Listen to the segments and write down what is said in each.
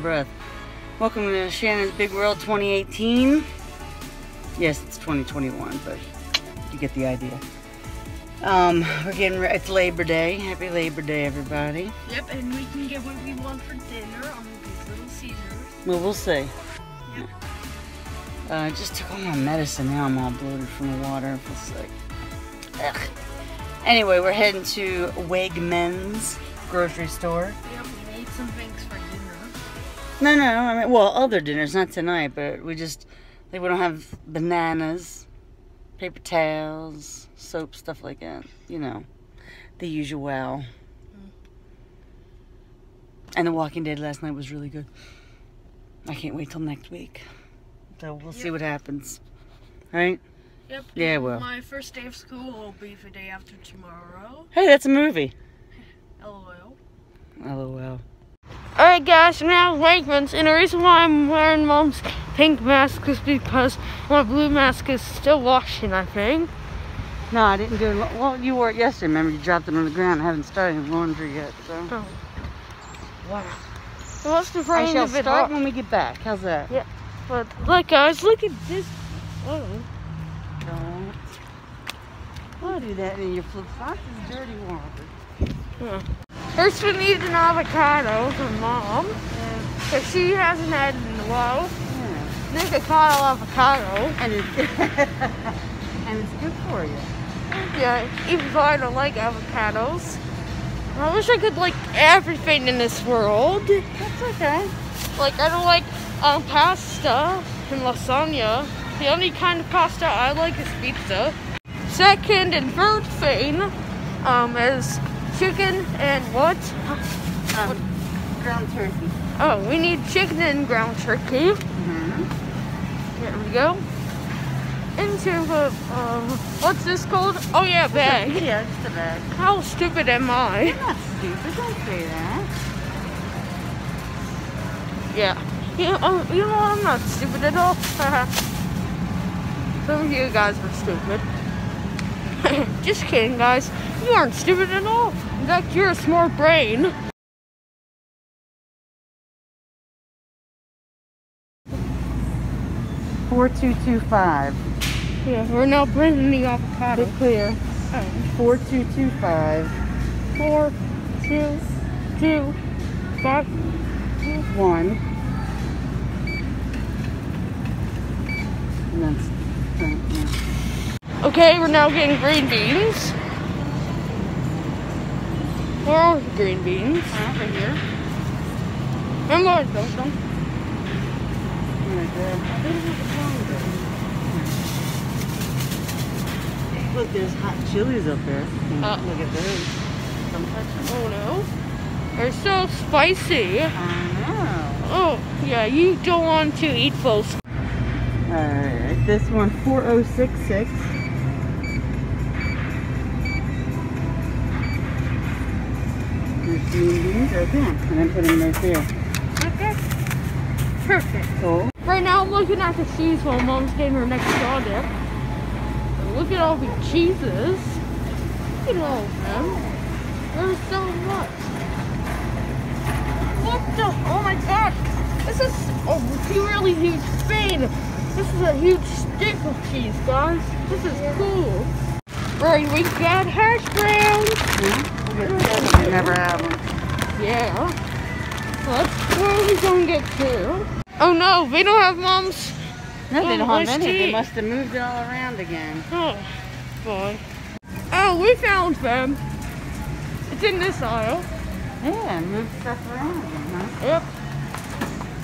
breath. Welcome to Shannon's Big World 2018. Yes, it's 2021, but you get the idea. Um, we're getting re- it's Labor Day. Happy Labor Day, everybody. Yep, and we can get what we want for dinner on these little Caesars. Well, we'll see. Yep. Uh, I just took all my medicine. Now I'm all bloated from the water. It's like. Ugh. Anyway, we're heading to Wegmans grocery store. Yep, we need some things for. No, no, I mean, well, other dinners, not tonight, but we just, like, we don't have bananas, paper towels, soap, stuff like that. You know, the usual. And The Walking Dead last night was really good. I can't wait till next week. So we'll see what happens. Right? Yep. Yeah, well. My first day of school will be the day after tomorrow. Hey, that's a movie. LOL. LOL. Alright guys, I'm now Wegmans, and the reason why I'm wearing mom's pink mask is because my blue mask is still washing, I think. No, I didn't do it. Well, you wore it yesterday. Remember, you dropped it on the ground. I haven't started laundry yet, so. Oh. Wow. It must have I shall start when we get back. How's that? Yeah. But look guys, look at this. Oh. Don't. Don't do that in your flip flops. It's dirty water. First we need an avocado from mom. Because she hasn't had it in a while. Yeah. Need a Kyle avocado. And it's and it's good for you. Yeah, even though I don't like avocados. I wish I could like everything in this world. That's okay. Like I don't like um, pasta and lasagna. The only kind of pasta I like is pizza. Second and third thing um, is chicken and what? Um, ground turkey. Oh, we need chicken and ground turkey. Mm-hmm. There we go. Into the um, what's this called? Oh yeah, bag. Yeah, just a bag. How stupid am I? You're not stupid. Don't say that. Yeah. You know, um, you know I'm not stupid at all. Some of you guys are stupid. Just kidding, guys. You aren't stupid at all. In fact, you're a smart brain. Four two two five. Yeah, we're now putting the avocado. Be clear. Four two two five. Four, two, two, five. One. And that's. Okay, we're now getting green beans. Where are the green beans? Uh, right here. I'm going to dump them. Look, there's hot chilies up there. Uh. Look at those. Don't touch them. Oh no. They're so spicy. I know. Oh, yeah, you don't want to eat those. Alright, this one 4066. There's green beans right there. And them right there. Okay. Perfect. So, Right now I'm looking at the cheese while mom's getting her next project. And Look at all the cheeses. Look at all of them. There's so much. What the? Oh my gosh. This is oh, a really huge thing. This is a huge stick of cheese, guys. This is cool. Right, we got hash browns. yeah, we'll We never have them. Yeah. Let's where are we gonna get to? Oh no, they don't have mom's. No, they don't have any. They must have moved it all around again. Oh boy. Oh, we found them. It's in this aisle. Yeah, moved stuff around again, huh? Yep.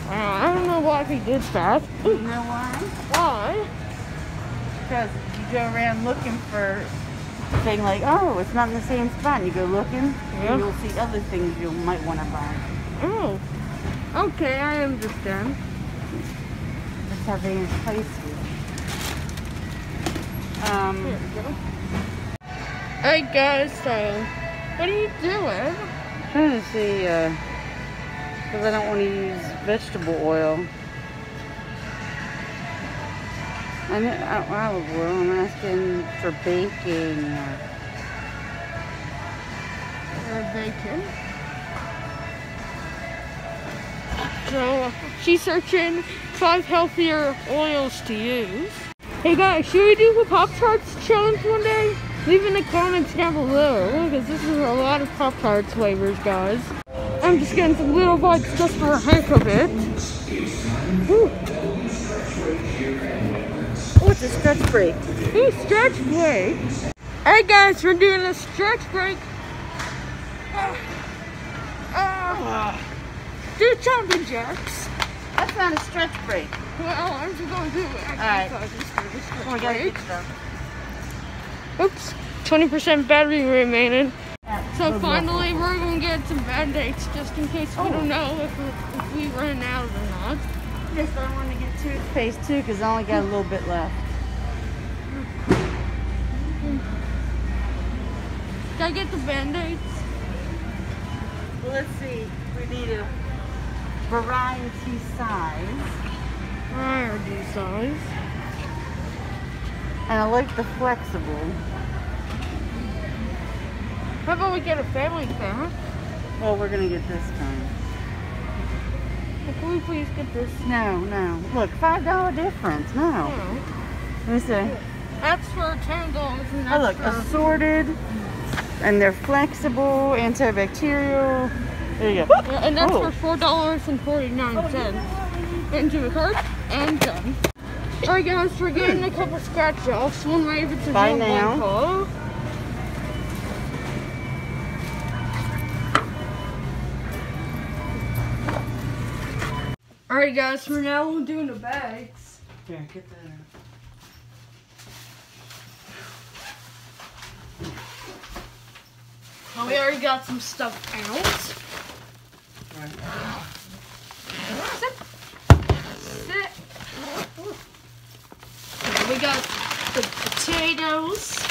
Uh, I don't know why he did that. You know why? Why? Because you go around looking for thing like, oh, it's not in the same spot. And you go looking, Yeah. and you'll see other things you might want to buy. Oh. Okay, I understand. That's how they entice you. Um, Here we go. Hey guys, so what are you doing? I'm trying to see, because I don't want to use vegetable oil. I know uh, olive oil. I'm asking for baking. Or, Uh, bacon. So she's searching five healthier oils to use. Hey guys, should we do the Pop Tarts challenge one day? Leave in the comments down below because this is a lot of Pop Tarts flavors, guys. I'm just getting some little bites just for a heck of it. Oh, it's a stretch break. ooh, stretch break. Hey guys, we're doing a stretch break. Ah. Ah. do jumping jacks. That's not a stretch break. Well, I'm just gonna do it. Alright. Oh, Oh, I gotta get stuff. Oops, 20% battery remaining. So finally, we're gonna get some band-aids just in case we don't know if, we- if we run out or not. Just I want to toothpaste too because I only got a little bit left. Did I get the band-aids? Well, let's see. We need a variety size. Variety size. And I like the flexible. How about we get a family pack? Well, we're gonna get this kind. Can we please get this? No, no. Look, five dollar difference. No. No. Let me see. That's for ten dollars and Oh, that's look, for assorted, and they're flexible, antibacterial. There you go. Yeah, and that's Oh. for four dollars and forty nine cents. Into a cart and done. Alright guys, we're getting a couple scratch offs. One Raven's Bye one now. call. Alright guys, for now we're now doing the bags. Here, get that out. Well, we already got some stuff out. Right. Sit. Sit. Okay, we got the potatoes.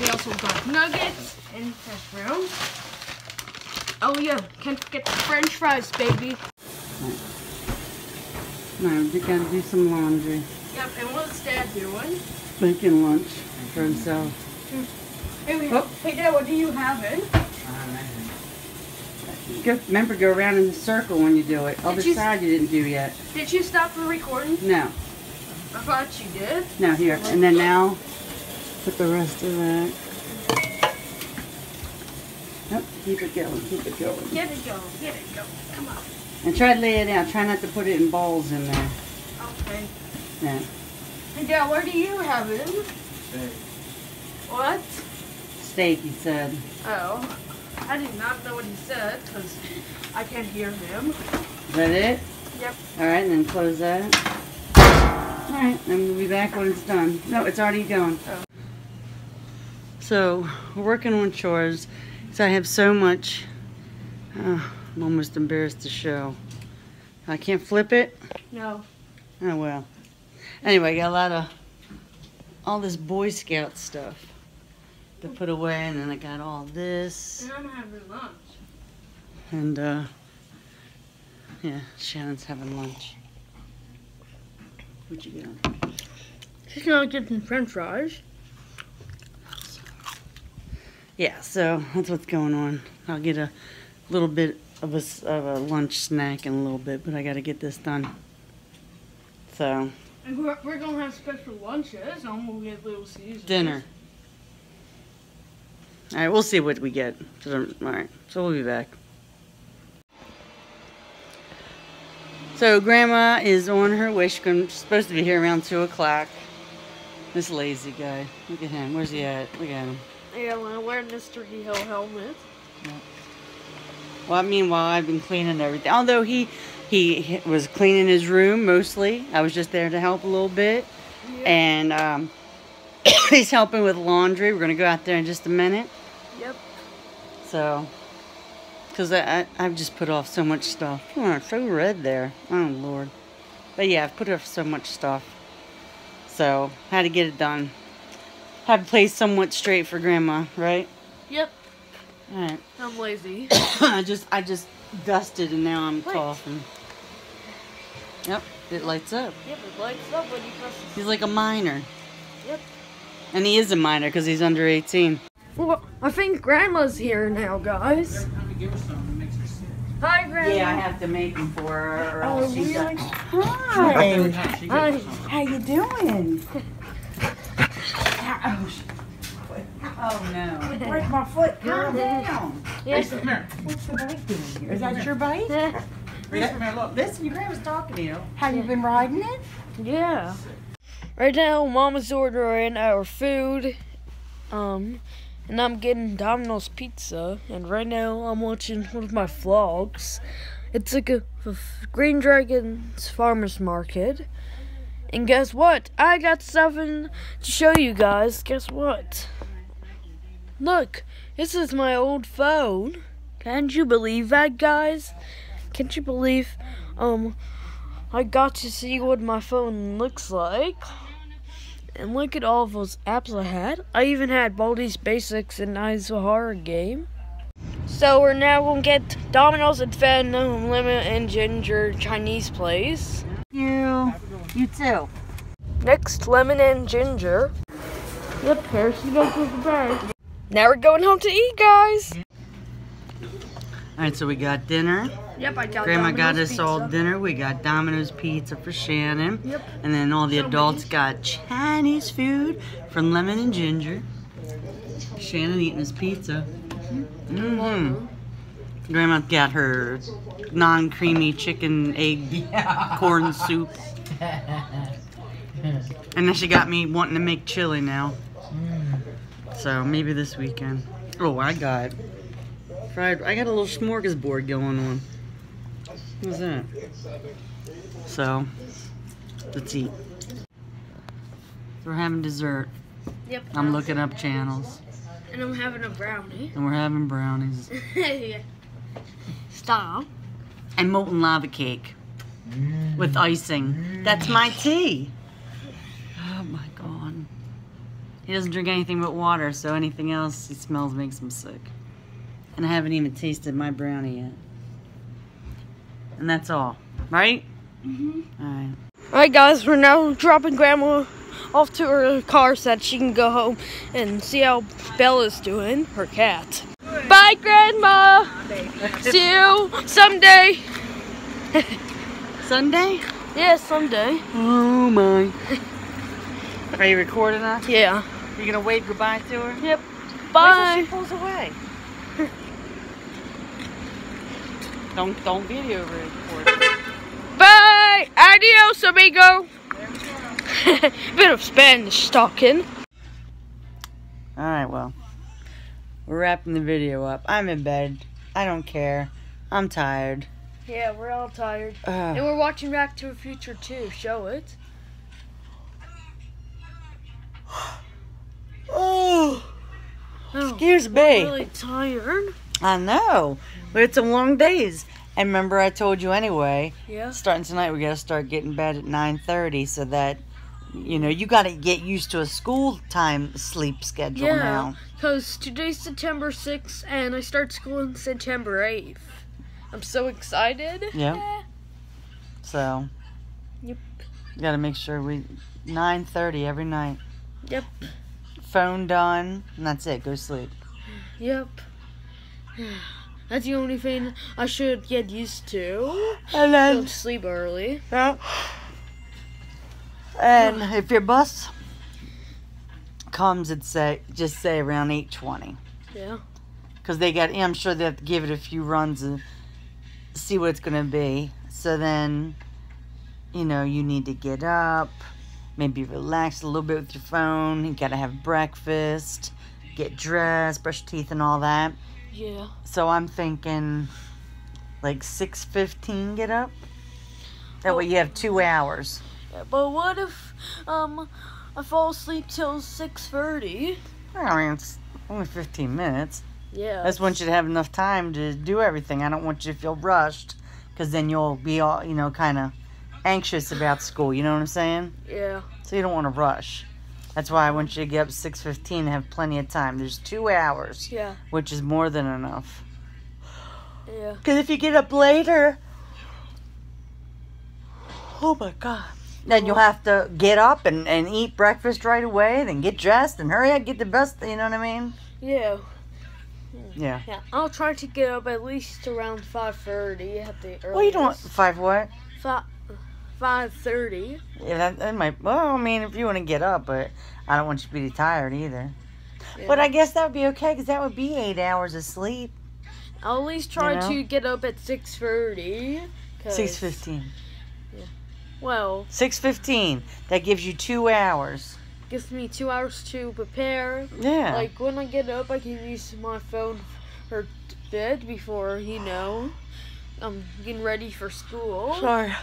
We also got nuggets and hash browns. Oh yeah, can't forget the french fries, baby. No, you gotta do some laundry. Yep, and what's Dad doing? Making lunch for himself. Hmm. Hey, we- Oh. hey Dad, what do you have in? Go, remember, go around in a circle when you do it. Other you- side you didn't do yet. Did you stop the recording? No, I thought you did. no, here. And then now, put the rest of that. Yep, keep it going, keep it going. Get it going, get it going. Come on. And try to lay it out. Try not to put it in balls in there. Okay. Yeah. Hey Dad, where do you have it? Steak. What? Steak, he said. Oh, I did not know what he said because I can't hear him. Is that it? Yep. All right, and then close that. All right, then we'll be back when it's done. No, it's already going. Oh. So we're working on chores. So I have so much. Uh, I'm almost embarrassed to show. I can't flip it. No. Oh well. Anyway, got a lot of all this Boy Scout stuff to put away, and then I got all this, And I'm having lunch. and uh, yeah, Shannon's having lunch. What you got? She's gonna get some french fries. Yeah, so that's what's going on. I'll get a little bit of a, of a lunch snack in a little bit, but I got to get this done. So, And we're, we're gonna have special lunches. and we'll get Little Caesars. dinner. All right, we'll see what we get. All right, so we'll be back. So, Grandma is on her way. She's she's supposed to be here around 2 o'clock. This lazy guy. Look at him. Where's he at? Look at him. Yeah, I'm wearing this Turkey Hill helmet. Well, meanwhile, I've been cleaning everything. Although he he was cleaning his room mostly. I was just there to help a little bit, Yep. and um, he's helping with laundry. We're gonna go out there in just a minute. Yep. So, because I, I I've just put off so much stuff. You are so red there. Oh Lord. But yeah, I've put off so much stuff. So had to get it done. Had to play somewhat straight for Grandma, right? Yep. All right. I'm lazy. I just I just dusted and now I'm Wait. coughing. Yep, it lights up. yep, it lights up when you press He's like a minor. Yep. And he is a minor because he's under 18. Well, I think Grandma's here now, guys. Hi, Grandma. Yeah, I have to make them for her or Oh, else she's really? Hi. Hi. How you doing? Oh, oh no. Break my foot. Calm down. Yes. What's the bike doing here? Is that your bike? Yeah. Look, Listen, your grandma's talking to you. Have you been riding it? Yeah. Right now, Mama's ordering our food, um, and I'm getting Domino's pizza. And right now, I'm watching one of my vlogs. It's like a, a Green Dragon's farmers market. And guess what? I got something to show you guys. Guess what? Look, this is my old phone. Can't you believe that, guys? Can't you believe, um, I got to see what my phone looks like. And look at all those apps I had. I even had Baldi's Basics and Eyes of a Horror game. So we're now gonna get Domino's and Fan Lemon and Ginger Chinese place. You. You too. Next, lemon and ginger. Yep, here she goes with the bag. Now we're going home to eat, guys. All right, so we got dinner. Yep, I got Grandma got Domino's us all dinner. We got Domino's pizza for Shannon. Yep. And then all the So adults got Chinese food from Lemon and Ginger. Shannon eating his pizza. Mm-hmm. Grandma got her non-creamy chicken egg corn soup. And then she got me wanting to make chili now. So maybe this weekend. Oh, I got fried. I got a little smorgasbord going on. What's that? So, let's eat. We're having dessert. Yep. I'm looking up channels. And I'm having a brownie. And we're having brownies. yeah. Stop. And molten lava cake. With icing. That's my tea. Oh my god. He doesn't drink anything but water, so anything else he smells makes him sick. And I haven't even tasted my brownie yet. And that's all. Right? Mhm. Alright. Alright, guys, we're now dropping Grandma off to her car so that she can go home and see how Bella's doing, her cat. Bye, Grandma! See you someday. Sunday? Yeah, someday. Oh my. Are you recording us? Yeah. You gonna wave goodbye to her? Yep. Wait Bye. till she pulls away. don't don't video record. Bye. Adios, amigo. Bit of Spanish talking. Alright, well. We're wrapping the video up. I'm in bed. I don't care. I'm tired. Yeah, we're all tired. Uh. And we're watching Back to the Future too. Show it. Oh, Oh, excuse me. really tired. I know. But it's a long days. And remember I told you anyway, Yeah. starting tonight we gotta start getting bed at nine thirty so that you know, you gotta get used to a school time sleep schedule Yeah, now. because today's September 6th and I start school on September 8th. I'm so excited. Yeah. So Yep. you gotta make sure we nine thirty every night. Yep. Phone done, and that's it. Go sleep. Yep. That's the only thing I should get used to. And then. Go to sleep early. Yeah. And if your bus comes at say just say around eight twenty, Yeah. because they got I'm sure they have to give it a few runs and see what it's gonna be. So then, you know, you need to get up, maybe relax a little bit with your phone. You gotta have breakfast, get dressed, brush teeth, and all that. Yeah. So I'm thinking like six fifteen. Get up. That way you have two hours. Yeah, But what if um I fall asleep till 6:30? I mean, it's only 15 minutes. Yeah. I just want you to have enough time to do everything. I don't want you to feel rushed because then you'll be all, you know, kind of anxious about school. You know what I'm saying? Yeah. So you don't want to rush. That's why I want you to get up 6:15 and have plenty of time. There's two hours, Yeah. which is more than enough. Yeah. Because if you get up later, oh my god, then you'll have to get up and, and eat breakfast right away, then get dressed and hurry up, get the best. You know what I mean? Yeah. Hmm. Yeah. Yeah. I'll try to get up at least around five thirty at the earliest. Well, you don't five what? Five. Five thirty. Yeah, that, that might. Well, I mean, if you want to get up, but I don't want you to be tired either. Yeah. But I guess that would be okay because that would be eight hours of sleep. I'll at least try know? to get up at six thirty. Six fifteen. Yeah. Well, Six fifteen. That gives you two hours. Gives me two hours to prepare. Yeah. Like when I get up, I can use my phone for bed before you know I'm getting ready for school. Sorry.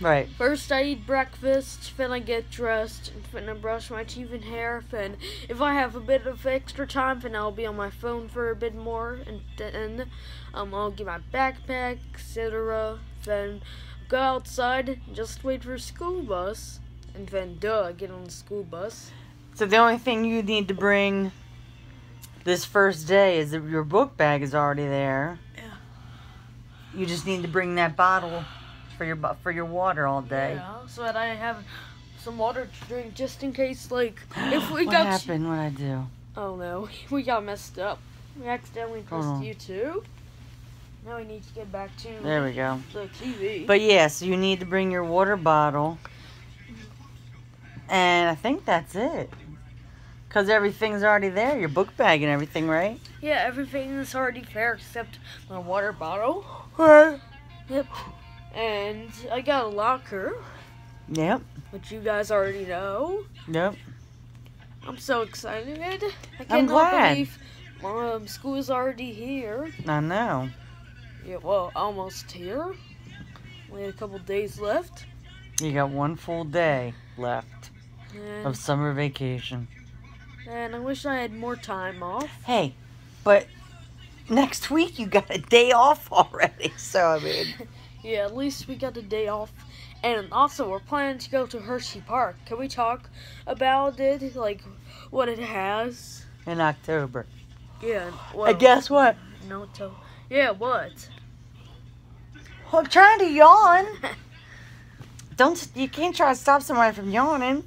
Right. First, I eat breakfast, then I get dressed, then I brush my teeth and hair. Then, if I have a bit of extra time, then I'll be on my phone for a bit more, and then um, I'll get my backpack, etc. Then go outside, and just wait for school bus, and then duh, get on the school bus. So the only thing you need to bring this first day is that your book bag is already there. Yeah. You just need to bring that bottle for your for your water all day. Yeah, so that I have some water to drink just in case, like, if we got what got. happened? What I do? Oh no, we got messed up. We accidentally pressed on. YouTube. Now we need to get back to There we go. the TV. But yes, you need to bring your water bottle, and I think that's it. Cause everything's already there, your book bag and everything, right? yeah, everything is already there except my water bottle. Right. Yep. And I got a locker, Yep. which you guys already know. Yep. I'm so excited. I I'm glad. believe um, school is already here. I know. Yeah, well, almost here. We had a couple days left. You got one full day left And, of summer vacation. and I wish I had more time off. Hey, but next week you got a day off already. So I mean, Yeah, at least we got a day off. And also, we're planning to go to Hershey Park. Can we talk about it? Like, what it has? in October. Yeah, well, and guess what? no, to, yeah, what? I'm trying to yawn. Don't you can't try to stop someone from yawning.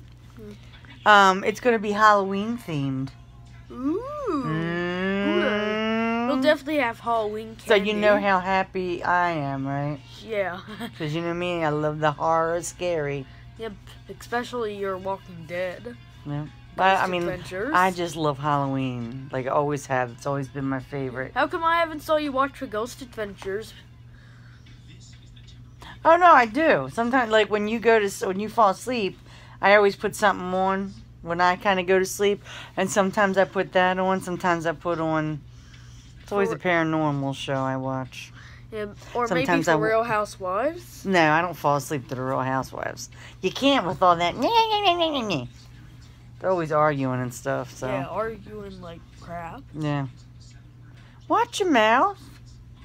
Um, it's gonna be Halloween themed. Ooh. Mm. We'll definitely have Halloween so you know how happy I am, right? Yeah. Because you know me, I love the horror, scary. yep. Especially your Walking Dead. Yeah. But I mean, Adventures. I just love Halloween. Like I always have. It's always been my favorite. How come I haven't saw you watch the Ghost Adventures? Oh no, I do. Sometimes, like when you go to when you fall asleep, I always put something on when I kind of go to sleep, and sometimes I put that on. Sometimes I put on. It's always a paranormal show I watch. Yeah, or Sometimes maybe w- Real Housewives. No, I don't fall asleep to the Real Housewives. You can't with all that. They're always arguing and stuff. So Yeah, arguing like crap. yeah. Watch your mouth.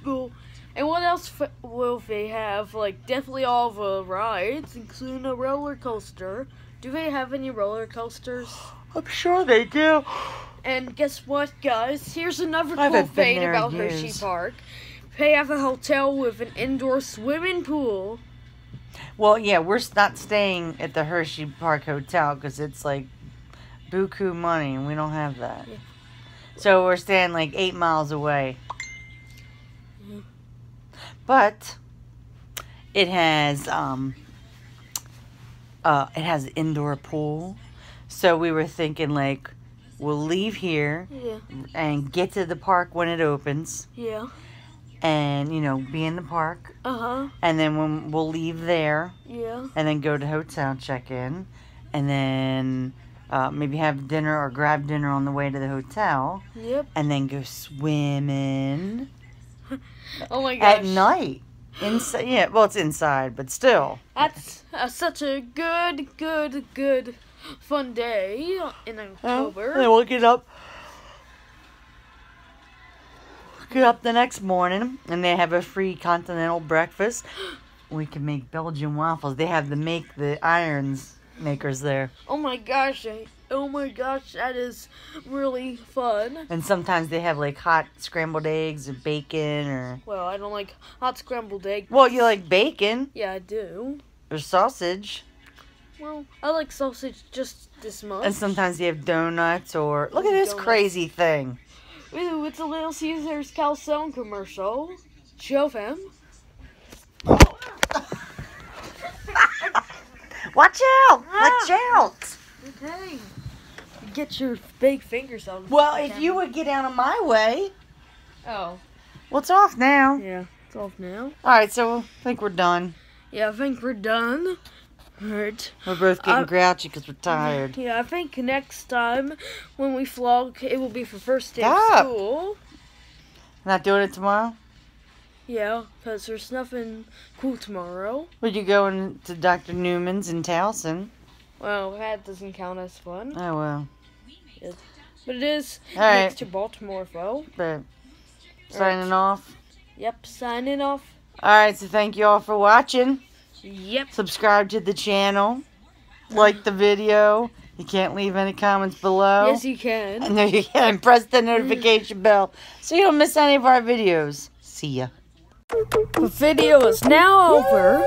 Cool. And what else f- will they have? Like, definitely all the rides, including a roller coaster. Do they have any roller coasters? I'm sure they do. And guess what, guys? Here's another I cool thing about Hershey. Park. They have a hotel with an indoor swimming pool. Well, yeah, we're not staying at the Hershey Park Hotel because it's like buku money, and we don't have that. Yeah. So we're staying like eight miles away. Mhm. But it has um uh it has indoor pool. So we were thinking like we'll leave here Yeah, and get to the park when it opens yeah. and you know be in the park Uh huh. and then when we'll leave there Yeah. and then go to hotel check in and then uh, maybe have dinner or grab dinner on the way to the hotel Yep. and then go swimming Oh my gosh. at night inside yeah well it's inside but still That's uh, such a good, good, good, fun day in October. and we'll get up get up the next morning and they have a free continental breakfast we can make belgian waffles they have the make the irons makers there Oh my gosh! I, oh my gosh! That is really fun. And sometimes they have like hot scrambled eggs or bacon or. Well, I don't like hot scrambled eggs. Well, you like bacon Yeah, I do. or sausage. Well, I like sausage just this much. And sometimes they have donuts or look at this Donuts. crazy thing. Ooh, it's a Little Caesars calzone commercial. Show them. Watch out! Ah. Watch out! Okay. Get your big fingers out. of the Well, if you would get out of my way. Oh. Well, it's off now. Yeah, it's off now. All right, so I think we're done. Yeah, I think we're done. Alright. We're both getting Uh, grouchy because we're tired. Yeah, I think next time when we vlog, it will be for first day Stop. of school. Not doing it tomorrow? Yeah, because there's nothing cool tomorrow. Would you going to Dr. Newman's in Towson? Well, that doesn't count as fun. Oh, well. But it is All right. next to Baltimore, though. But signing off. Yep, signing off. All right, so thank you all for watching. Yep. Subscribe to the channel. Like the video. You can't leave any comments below. Yes, you can. And there you can. Press the notification bell so you don't miss any of our videos. See ya. The video is now over,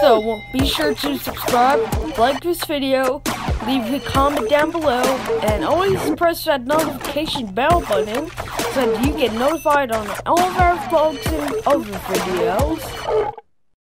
so be sure to subscribe, like this video, leave a comment down below, and always press that notification bell button so that you get notified on all of our vlogs and other videos.